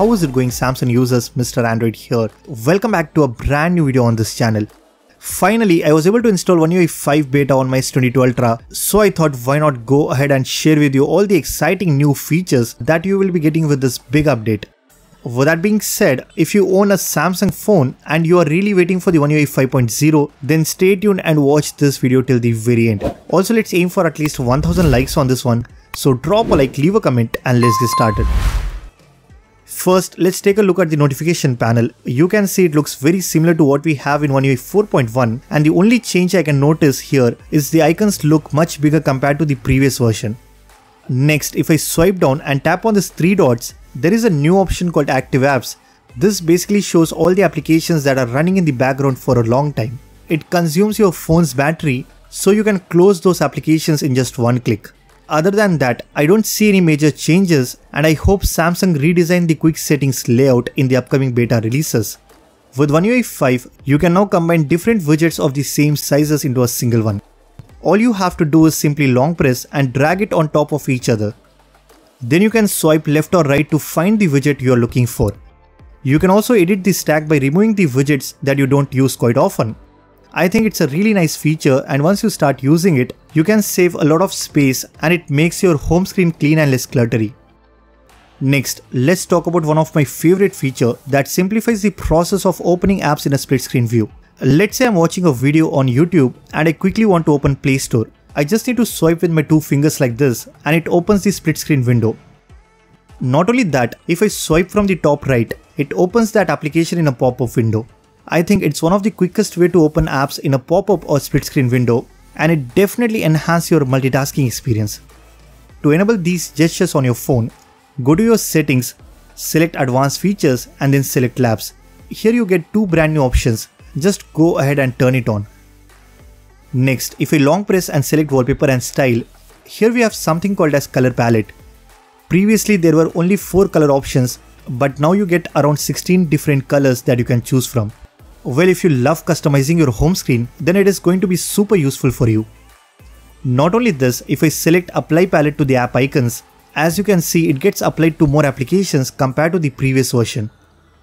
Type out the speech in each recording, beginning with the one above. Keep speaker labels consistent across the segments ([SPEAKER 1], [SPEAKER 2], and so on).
[SPEAKER 1] how is it going Samsung users Mr. Android here. Welcome back to a brand new video on this channel. Finally, I was able to install One UI 5 beta on my S22 Ultra, so I thought why not go ahead and share with you all the exciting new features that you will be getting with this big update. With that being said, if you own a Samsung phone and you are really waiting for the One UI 5.0, then stay tuned and watch this video till the very end. Also, let's aim for at least 1000 likes on this one, so drop a like, leave a comment and let's get started. First, let's take a look at the notification panel. You can see it looks very similar to what we have in One UI 4.1 and the only change I can notice here is the icons look much bigger compared to the previous version. Next, if I swipe down and tap on these three dots, there is a new option called Active Apps. This basically shows all the applications that are running in the background for a long time. It consumes your phone's battery, so you can close those applications in just one click. Other than that, I don't see any major changes and I hope Samsung redesign the quick settings layout in the upcoming beta releases. With One UI 5, you can now combine different widgets of the same sizes into a single one. All you have to do is simply long press and drag it on top of each other. Then you can swipe left or right to find the widget you are looking for. You can also edit the stack by removing the widgets that you don't use quite often. I think it's a really nice feature and once you start using it, you can save a lot of space and it makes your home screen clean and less cluttery. Next, let's talk about one of my favorite feature that simplifies the process of opening apps in a split screen view. Let's say I'm watching a video on YouTube and I quickly want to open Play Store. I just need to swipe with my two fingers like this and it opens the split screen window. Not only that, if I swipe from the top right, it opens that application in a pop-up window. I think it's one of the quickest way to open apps in a pop-up or split screen window and it definitely enhances your multitasking experience. To enable these gestures on your phone, go to your settings, select advanced features and then select labs. Here you get two brand new options, just go ahead and turn it on. Next, if I long press and select wallpaper and style, here we have something called as color palette. Previously there were only 4 color options, but now you get around 16 different colors that you can choose from. Well, if you love customizing your home screen, then it is going to be super useful for you. Not only this, if I select apply palette to the app icons, as you can see it gets applied to more applications compared to the previous version.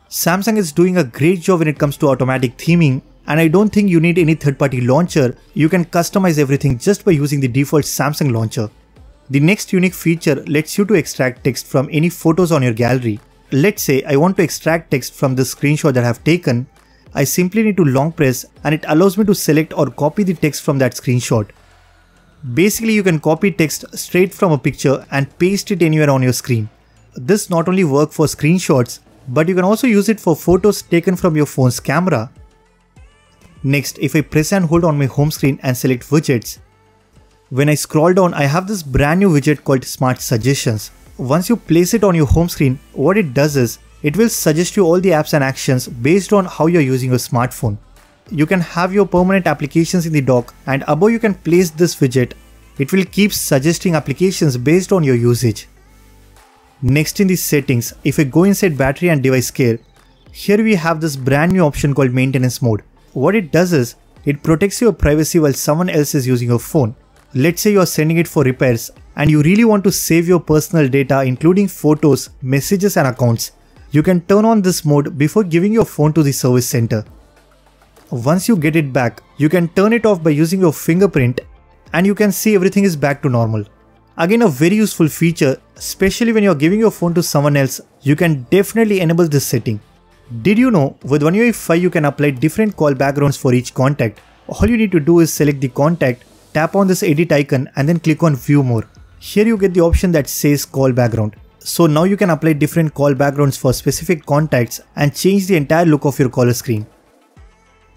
[SPEAKER 1] Samsung is doing a great job when it comes to automatic theming and I don't think you need any third party launcher, you can customize everything just by using the default Samsung launcher. The next unique feature lets you to extract text from any photos on your gallery. Let's say I want to extract text from the screenshot that I have taken I simply need to long press and it allows me to select or copy the text from that screenshot. Basically you can copy text straight from a picture and paste it anywhere on your screen. This not only works for screenshots but you can also use it for photos taken from your phone's camera. Next, if I press and hold on my home screen and select widgets, when I scroll down I have this brand new widget called Smart Suggestions. Once you place it on your home screen, what it does is it will suggest you all the apps and actions based on how you're using your smartphone. You can have your permanent applications in the dock and above you can place this widget. It will keep suggesting applications based on your usage. Next in the settings, if I go inside battery and device care, here we have this brand new option called maintenance mode. What it does is, it protects your privacy while someone else is using your phone. Let's say you are sending it for repairs and you really want to save your personal data including photos, messages and accounts. You can turn on this mode before giving your phone to the service center. Once you get it back, you can turn it off by using your fingerprint and you can see everything is back to normal. Again a very useful feature, especially when you're giving your phone to someone else, you can definitely enable this setting. Did you know with One UI 5 you can apply different call backgrounds for each contact. All you need to do is select the contact, tap on this edit icon and then click on view more. Here you get the option that says call background. So now you can apply different call backgrounds for specific contacts and change the entire look of your caller screen.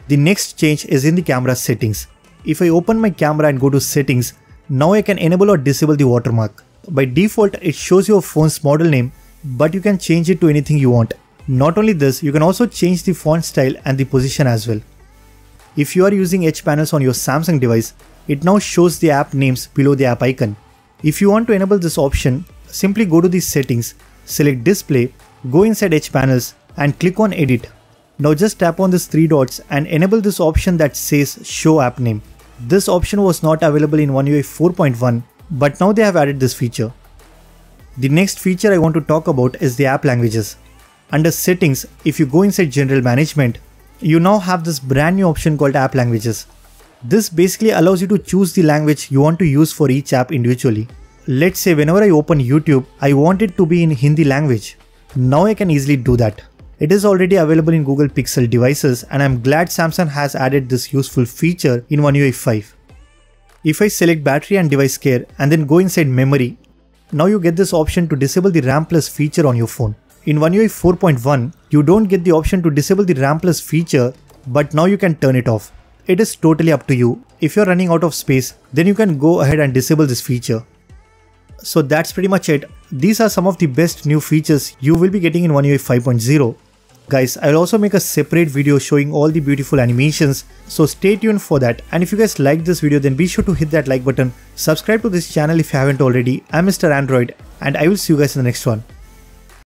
[SPEAKER 1] The next change is in the camera settings. If I open my camera and go to settings, now I can enable or disable the watermark. By default, it shows your phone's model name, but you can change it to anything you want. Not only this, you can also change the font style and the position as well. If you are using Edge panels on your Samsung device, it now shows the app names below the app icon. If you want to enable this option, simply go to the settings, select display, go inside Edge panels and click on edit. Now just tap on these three dots and enable this option that says show app name. This option was not available in One UI 4.1 but now they have added this feature. The next feature I want to talk about is the app languages. Under settings, if you go inside general management, you now have this brand new option called app languages. This basically allows you to choose the language you want to use for each app individually. Let's say whenever I open YouTube, I want it to be in Hindi language. Now I can easily do that. It is already available in Google Pixel devices and I'm glad Samsung has added this useful feature in One UI 5. If I select battery and device care and then go inside memory, now you get this option to disable the RAM Plus feature on your phone. In One UI 4.1, you don't get the option to disable the RAM Plus feature, but now you can turn it off. It is totally up to you. If you're running out of space, then you can go ahead and disable this feature. So that's pretty much it. These are some of the best new features you will be getting in One UI 5.0. Guys, I'll also make a separate video showing all the beautiful animations, so stay tuned for that. And if you guys like this video, then be sure to hit that like button, subscribe to this channel if you haven't already. I'm Mr. Android, and I will see you guys in the next one.